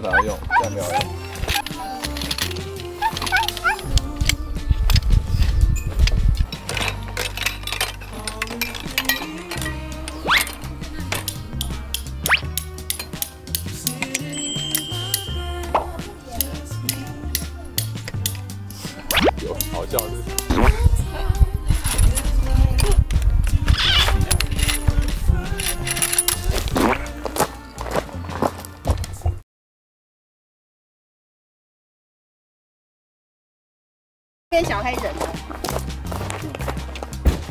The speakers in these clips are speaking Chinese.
等一下才用，现在没有用。有好的。变小黑人了，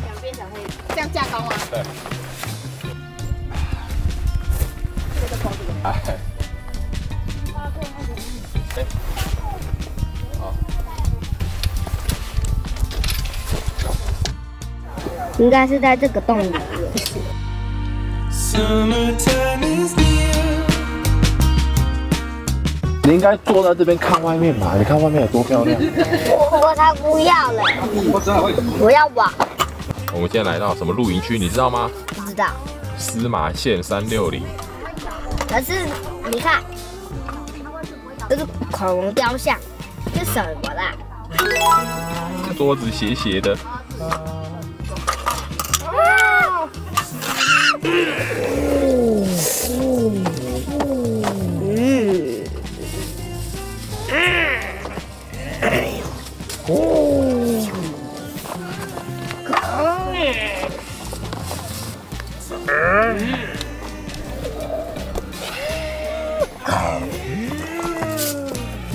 想变小黑人，这样架高吗？对。这个就高这个。哎。哎。好。应该是在这个洞里你应该坐在这边看外面吧？你看外面有多漂亮。我我才不要嘞！不知道为什么。我要网，我们现在来到什么露营区？你知道吗？不知道。司马县三六零。可是你看，这是恐龙雕像，这什么啦？桌子斜斜的。还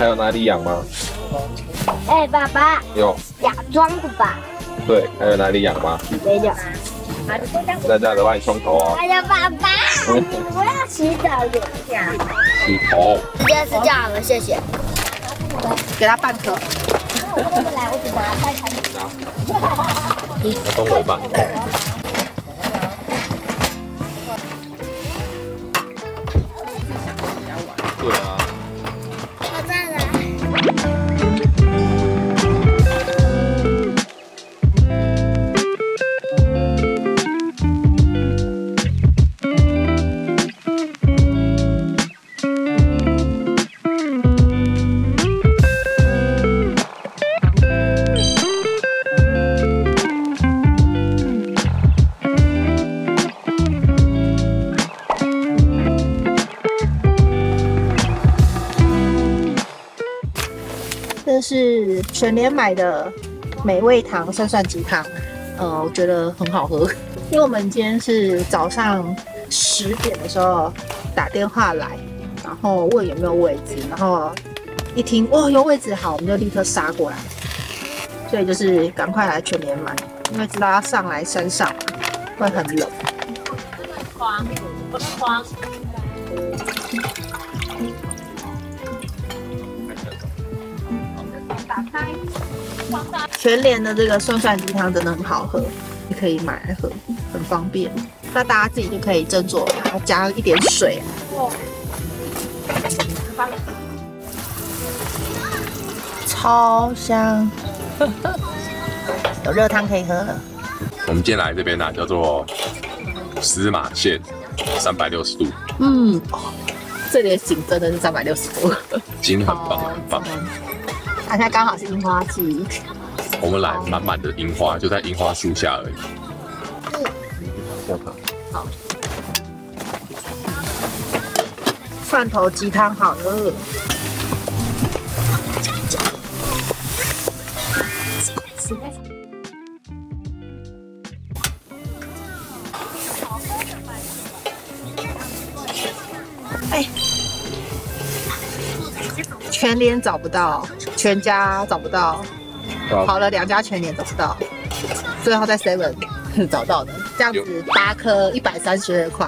有哪里痒吗？哎，爸爸，有。假装的吧？对，还有哪里痒吗？没有。在这的话你冲头哦。哎呀，爸爸，我要洗澡了。洗头。今天是这样了，谢谢。给他半颗。来，我只拿半颗。要东尾吧。对啊。全联买的美味堂涮涮鸡汤，呃，我觉得很好喝。因为我们今天是早上十点的时候打电话来，然后问有没有位置，然后一听哦有位置好，我们就立刻杀过来。所以就是赶快来全联买，因为知道要上来山上会很冷。全联的这个涮涮鸡汤真的很好喝，你可以买来喝，很方便。那大家自己就可以斟酌，然后加一点水。超香，有热汤可以喝了。我们今天来这边呢、叫做司马县，三百六十度，嗯，这里的景真的是三百六十度，景很棒，很棒。它现在刚好是樱花季。我们来满满的樱花，就在樱花树下而已。好，蒜头鸡汤好喝。哎，全脸找不到，全家找不到，跑了两家全年找不到，最后在 Seven 找到的。这样子八颗一百三十二块，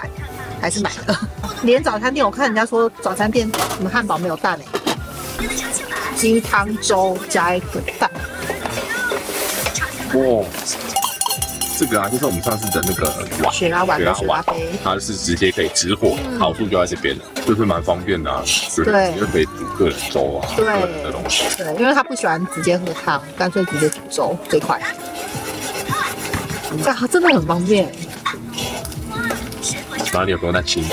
还是买了。连早餐店，我看人家说早餐店什么汉堡没有蛋诶，鸡汤粥加一个蛋，哇，这个啊，就是我们上次的那个碗，雪拉碗跟雪拉碗杯，它是直接可以直火，好处就在这边了，就是蛮方便的啊。对对你就可以煮个人粥啊，对的东西。对，因为他不喜欢直接喝汤，干脆直接煮粥最快。啊，真的很方便。然后你有不用担心，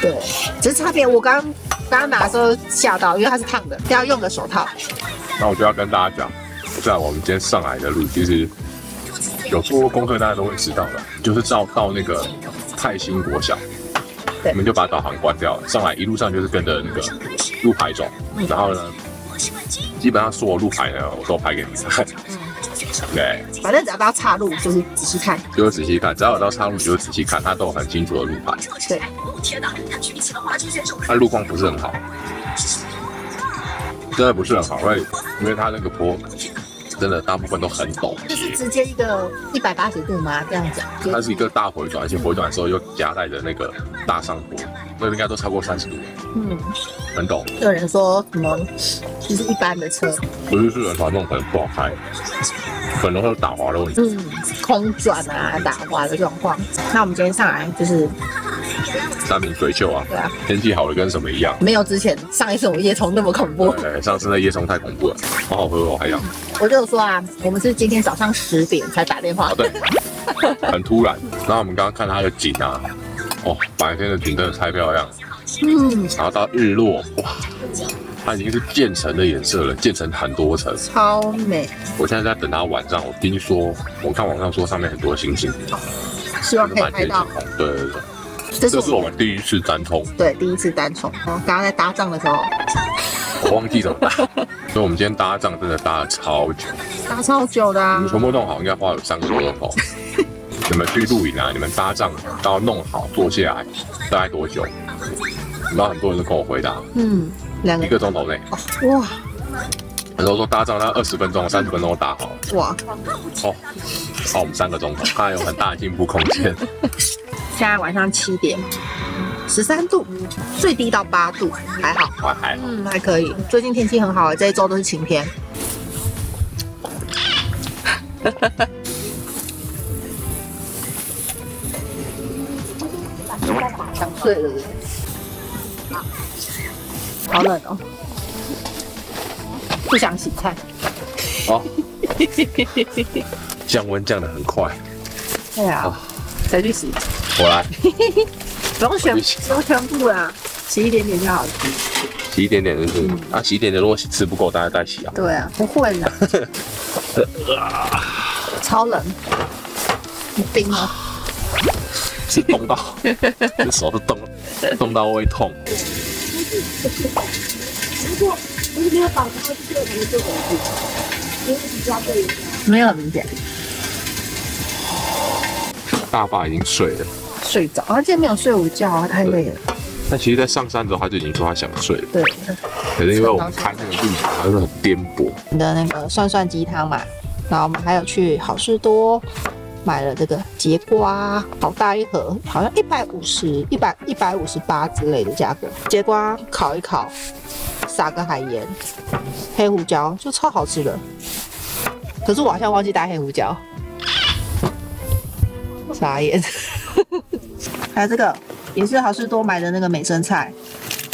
对，只是差别我刚刚刚拿的时候吓到，因为它是烫的，要用个手套。那我就要跟大家讲，在我们今天上来的路，其实有做过功课，大家都会知道的，就是照到那个泰兴国小，我们就把导航关掉了，上来一路上就是跟着那个路牌走，然后呢，基本上所有路牌呢，我都拍给你们看。对，反正只要到岔路，就是仔细看。就是仔细看，只要有到岔路，你就仔细看，它都有很清楚的路牌。对，它路况不是很好，真的不是很好，因为因为它那个坡真的大部分都很陡，就是直接一个一百八十度吗？这样讲，它是一个大回转，而且回转的时候又夹带着那个大上坡，那应该都超过三十度，嗯，很陡。有人说什么，就是一般的车，不是四轮传动可能不好开，可能会有打滑的问题。嗯，空转啊、打滑的状况。那我们今天上来就是山明水秀啊，对啊，天气好的跟什么一样。没有之前上一次我们夜冲那么恐怖。对，上次那夜冲太恐怖了，好好喝哦，还要。我就说啊，我们是今天早上十点才打电话哦，，对，很突然。然后我们刚刚看它的景啊，哦，白天的景真的太漂亮。嗯，然后到日落，哇，它已经是渐层的颜色了，渐层很多层。超美，我现在在等它晚上，我听说，我看网上说上面很多星星，希望可以拍到。对对对，这是我们第一次单冲，对第一次单冲，然后刚刚在搭帐的时候我忘记怎么搭，所以我们今天搭帐真的搭了超久，搭超久的啊我们，全部弄好应该花了三个多钟头。你们去露营啊，你们搭帐到弄好坐下来大概多久？然后很多人都跟我回答，嗯，两个一个钟头内。哇很多人说搭帐那二十分钟、三十分钟都搭好了。哇，哦，好，我们三个钟头，看来有很大的进步空间。现在晚上七点，十三度，最低到八度，还好，还还好，嗯，还可以。最近天气很好欸这一周都是晴天。想睡了，好冷哦，不想洗菜。哦，降温降得很快。对啊，再去洗，我来不用全不用全部啦，洗一点点就好了。洗一点点，就是啊，洗一点点，如果吃不够，大家再洗啊。对啊，不会啦，超冷，你冰哦。是冻到，这手都冻，冻到会痛。没有很明显，大爸已经睡了，睡着。他今天没有睡午觉啊，太累了。但其实，在上山之后，他就已经说他想睡了。对，可是因为我们开那个路程，它是很颠簸，你的那个涮涮鸡汤嘛，然后我们还有去好事多买了这个节瓜，好大一盒，好像一百五十、一百一百五十八之类的价格。节瓜烤一烤，撒个海盐、黑胡椒，就超好吃的。可是我好像忘记带黑胡椒，傻眼。还有这个也是好事多买的那个美生菜，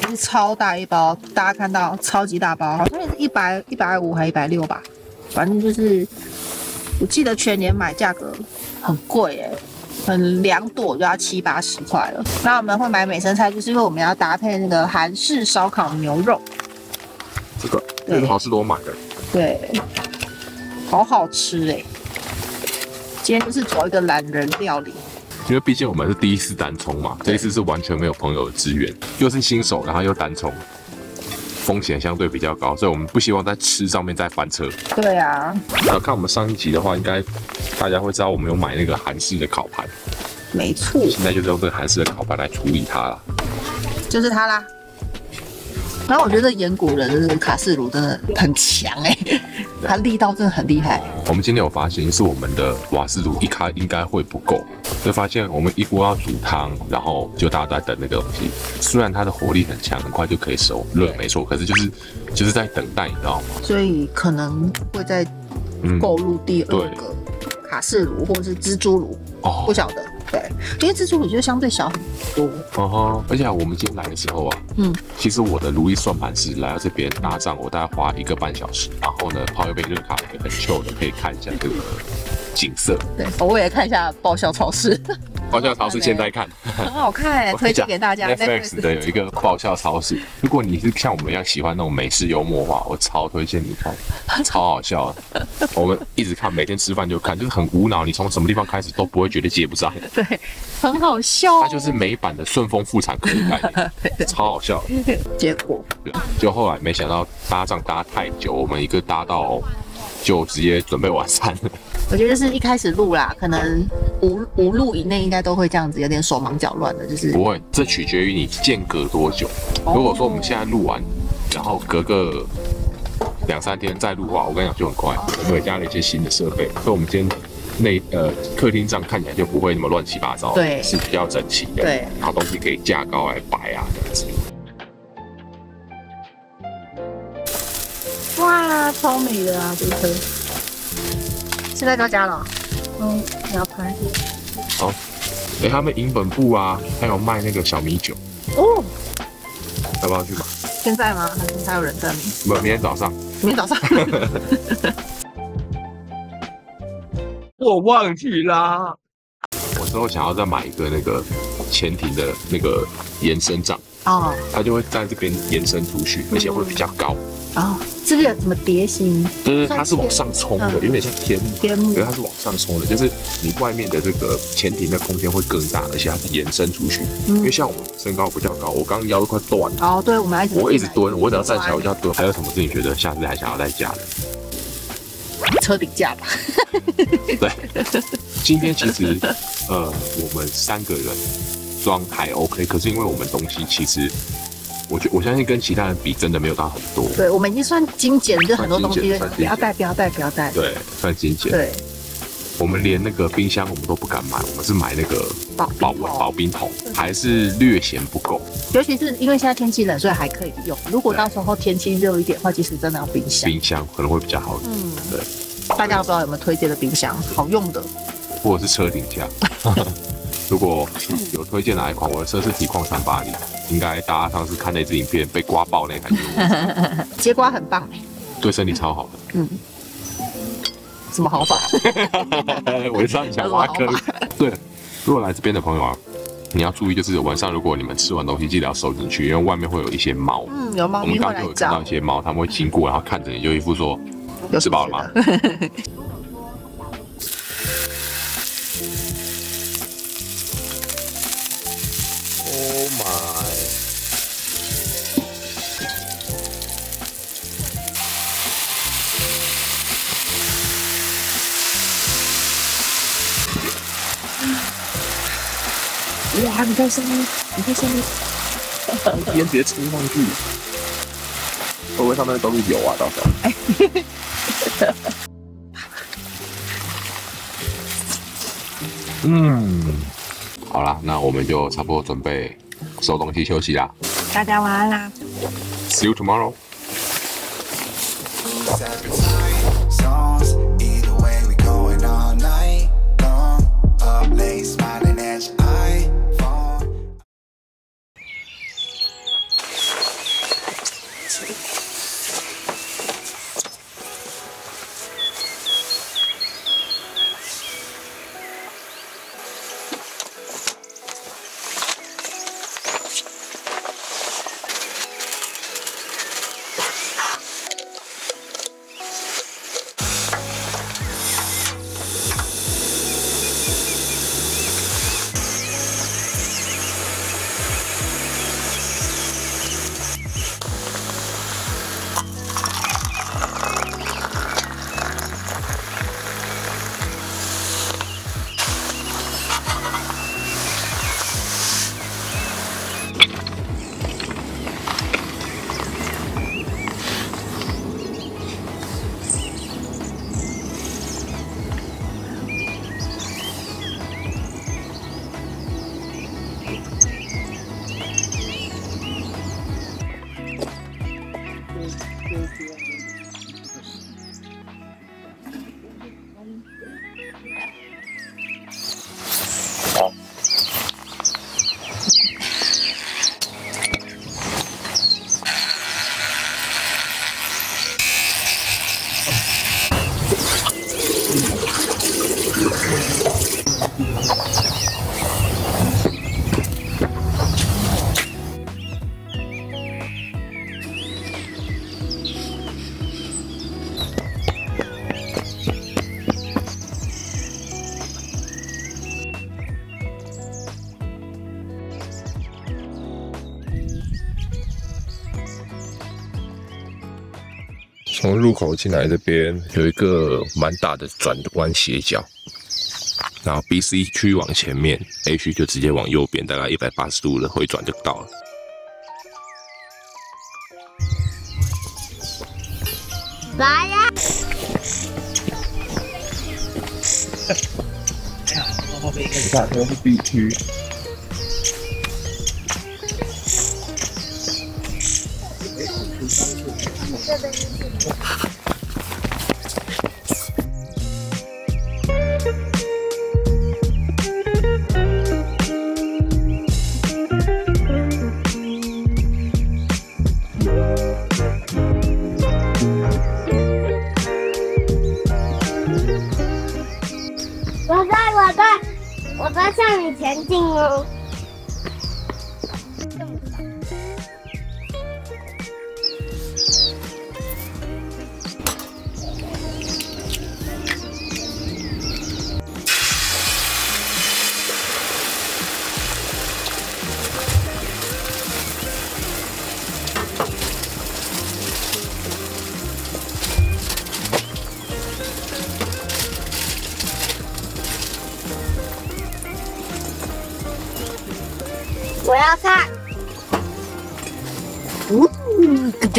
也是超大一包，大家看到超级大包，好像也是一百一百五还一百六吧，反正就是我记得全年买价格很贵耶，很两朵就要七八十块了。那我们会买美生菜，就是因为我们要搭配那个韩式烧烤牛肉，这个这是好事多买的，对，好好吃哎。今天就是走一个懒人料理，因为毕竟我们是第一次单冲嘛，这一次是完全没有朋友的支援，又是新手，然后又单冲，风险相对比较高，所以我们不希望在吃上面再翻车。对啊，那看我们上一集的话，应该大家会知道我们有买那个韩式的烤盘，没错，现在就是用这个韩式的烤盘来处理它了。就是它啦。然后我觉得岩谷人的这个卡式炉真的很强哎、它力道真的很厉害。我们今天有发现，是我们的瓦斯炉一开应该会不够，就发现我们一锅要煮汤，然后就大家都在等那个东西。虽然它的火力很强，很快就可以熟热，没错，可是就是就是在等待，你知道吗？所以可能会再嗯，购入第二对个卡式炉或者是蜘蛛炉，哦不晓得。对，因为蜘蛛比就相对小很多。哦吼，而且我们今天来的时候啊，嗯，其实我的如意算盘是来到这边搭帐，我大概花一个半小时，然后呢泡一杯热咖啡，很 chill 的，可以看一下这个景色。对，我也看一下爆笑超市，爆笑超市现在看，很好看，推荐给大家。Netflix 的有一个爆笑超市，如果你是像我们一样喜欢那种美式幽默的话，我超推荐你看，超好笑。我们一直看，每天吃饭就看，就是很无脑，你从什么地方开始都不会觉得接不上。对，很好笑。它就是美版的顺丰妇产科的概念，超好笑。结果就后来没想到搭帐搭太久，我们一个搭到就直接准备晚餐了。我觉得是一开始录啦，可能无无录以内应该都会这样子，有点手忙脚乱的，就是不会，这取决于你间隔多久。哦如果说我们现在录完，然后隔个两三天再录的话，我跟你讲就很快。我们也加了一些新的设备，所以我们今天内呃客厅上看起来就不会那么乱七八糟，对是比较整齐的。对然后东西可以架高来摆啊这样子。超美的啊，这一颗。现在到家了，嗯，你要拍好，哎，他们银本部啊，还有卖那个小米酒，哦。要不要去买？现在吗？还是还有人在吗？不，明天早上。明天早上。我忘记啦。我之后想要再买一个那个潜艇的那个延伸帐，哦它就会在这边延伸出去，而且会比较高。哦，这个有什么蝶形就是它是往上冲的，嗯有点像天幕，天幕可是它是往上冲的，就是你外面的这个前庭的空间会更大，而且它是延伸出去。因为像我身高比较高，我刚腰都快断了。哦，对，我们还我一直蹲，我只要站起来我就要蹲。还有什么是你觉得下次还想要再加的？车顶架吧。对，今天其实呃，我们三个人装还 OK，可是因为我们东西其实，我觉我相信跟其他人比，真的没有到很多。对，我们已经算精简，就很多东西不要带，不要带，不要带。对，算精简。对，我们连那个冰箱我们都不敢买，我们是买那个保保温保冰桶，还是略嫌不够。尤其是因为现在天气冷，所以还可以用。如果到时候天气热一点的话，其实真的要冰箱。冰箱可能会比较好，嗯，对，大家不知道有没有推荐的冰箱好用的？或者是车顶架。如果有推荐哪一款，我的车是体况三八零，应该大家上次看那支影片被刮爆那台节瓜 很棒，对身体超好的。嗯什么好法？我就知道你想挖坑。对，如果来这边的朋友啊，你要注意，就是晚上如果你们吃完东西，记得要收进去，因为外面会有一些猫。嗯，有猫我们咪会来刚刚就有看到一，些猫，它们会经过，然后看着你，就一副说有吃饱了吗？哇，你看声音，你看声音，烟直接冲上去，会不会上面都是油啊？到时候。嗯，好啦，那我们就差不多准备收东西休息啦。大家晚安啦。See you tomorrow. 哇，口进来这边有一个蛮大的转弯斜角，然后 B、C 区往前面，A 区就直接往右边，大概一百八十度的回转就到了。来呀！下车是 B 区，我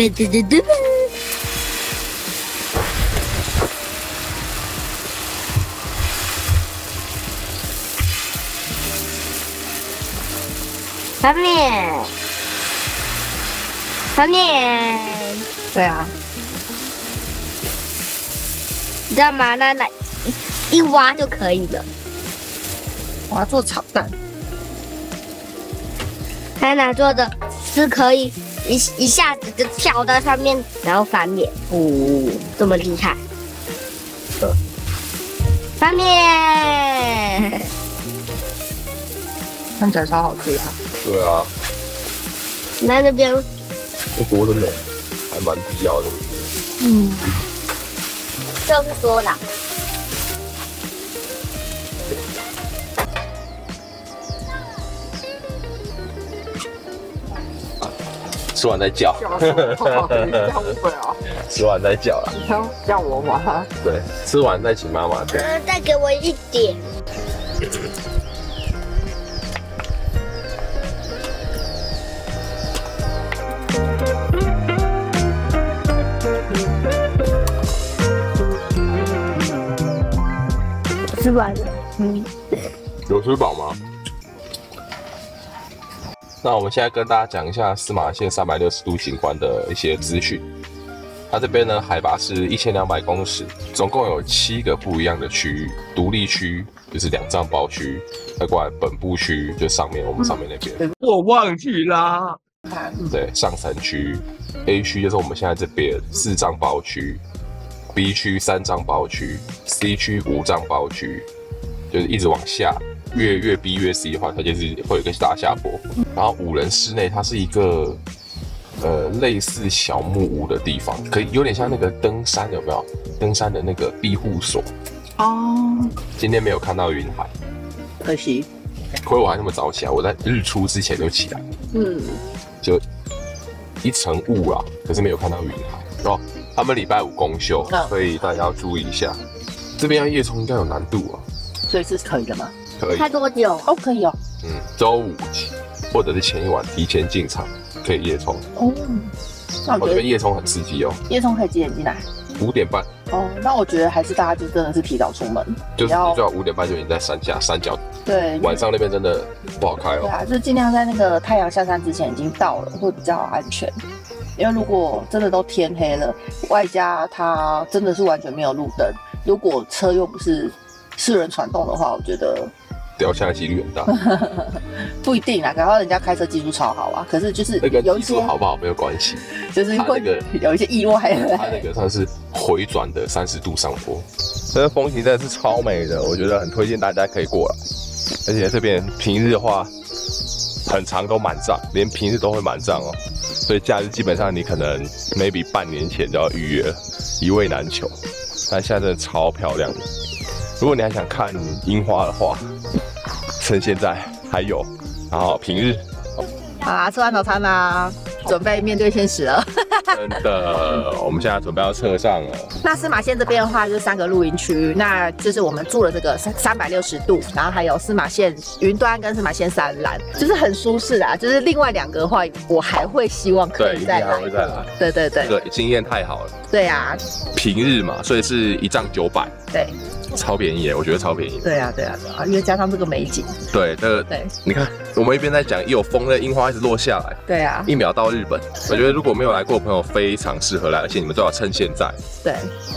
对对对对。上面，方面，对啊，你知道吗？那奶一一挖就可以了。我要做炒蛋，奶奶做的是可以一一下子就跳到上面，然后翻面，哦，这么厉害！翻面，看起来超好吃啊！对啊，那那边。这锅真的还蛮必要的。就是说了，吃完再叫？吃完再叫啦。这样这样我吗？对，吃完再请妈妈叫。呃，再给我一点。吃完了，嗯，有吃饱吗？那我们现在跟大家讲一下司马县三百六十度景观的一些资讯。它这边呢，海拔是一千两百公尺，总共有七个不一样的区域。独立区就是两藏包区，再过来本部区就上面我们上面那边，我忘记啦。对，上山区 A 区就是我们现在这边四藏包区，B 区三藏包区，C 区五藏包区，就是一直往下，越越 B 越 C 的话，它就是会有一个大下坡。然后五人室内，它是一个呃类似小木屋的地方，可以有点像那个登山有没有？登山的那个庇护所。哦，今天没有看到云海，可惜，亏我还那么早起来，我在日出之前就起来，嗯，就一层雾啊，可是没有看到云海。哦，他们礼拜五公休，嗯所以大家要注意一下。这边要夜冲应该有难度啊，所以是可以的吗？可以，开多久？哦，可以哦。嗯，周五或者是前一晚提前进场可以夜冲。哦，那我觉得夜冲很刺激哦，夜冲可以几点进来？五点半，哦，那我觉得还是大家就真的是提早出门，就是最好五点半就已经在山下山脚，对，晚上那边真的不好开哦。对啊，就尽量在那个太阳下山之前已经到了，会比较安全。因为如果真的都天黑了，外加它真的是完全没有路灯，如果车又不是四人传动的话，我觉得掉下来几率很大。不一定啦。搞到人家开车技术超好啊，可是就是那个有一些技术好不好没有关系，就是会那个 有一些意外。它那个算是回转的三十度上坡，这个风景真的是超美的，我觉得很推荐大家可以过来。而且这边平日的话，很长都满帐，连平日都会满帐哦。所以假日基本上你可能 maybe 半年前就要预约了，一位难求。但现在真的超漂亮的。如果你还想看樱花的话，趁现在还有，然后平日好啦，吃完早餐啦，准备面对现实了。真的，我们现在准备要车上了。那司马县这边的话，就是三个露营区，那就是我们住了这个三三百六十度，然后还有司马县云端跟司马县三蓝，就是很舒适啊。就是另外两个的话，我还会希望可，以再来一定还。会再来。对对对这个经验太好了，对啊，平日嘛，所以是一丈九百，对超便宜耶，我觉得超便宜。对啊对啊对啊，因为加上这个美景，对，这个对。你看，我们一边在讲，一有风，那樱花一直落下来，对啊。一秒到日本。我觉得如果没有来过的朋友，非常适合来，而且你们最好趁现在。对。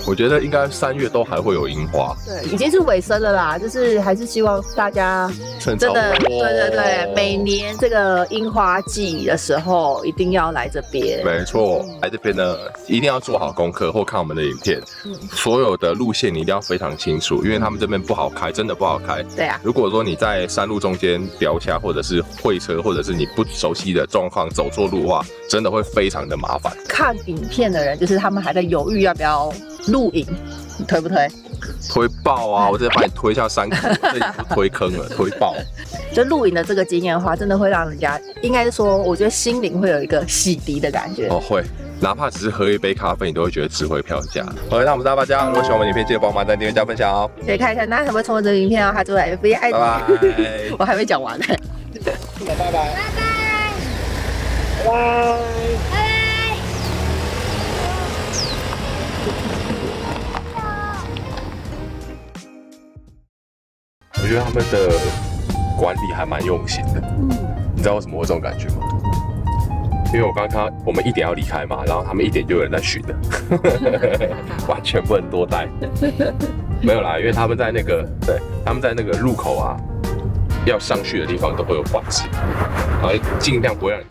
我觉得应该三月都还会有樱花，对，已经是尾声了啦，就是还是希望大家真的，对对对，每年这个樱花季的时候，一定要来这边。没错，来这边呢，一定要做好功课或看我们的影片，所有的路线你一定要非常清楚，因为他们这边不好开，真的不好开。对啊，如果说你在山路中间掉下，或者是会车，或者是你不熟悉的状况走错路的话，真的会非常的麻烦。看影片的人，就是他们还在犹豫要不要录影，你推不推？推爆啊！我直接把你推下山坑，这已经不推坑了，推爆。就录影的这个经验的话，真的会让人家，应该是说，我觉得心灵会有一个洗涤的感觉。哦，会，哪怕只是喝一杯咖啡，你都会觉得值回票价。好，那我们是大巴家，如果喜欢我们影片，记得帮忙赞、订阅、加分享哦。可以看一下，那什么从我这个影片哦，他就在 FBI，拜拜。我还没讲完呢。拜拜。拜拜。拜拜我觉得他们的管理还蛮用心的。嗯，你知道为什么会有这种感觉吗？因为我刚刚看到我们一点要离开嘛，然后他们一点就有人在巡了，完全不能多待。没有啦，因为他们在那个对，他们在那个入口啊，要上去的地方都会有管制，然后尽量不会让你的。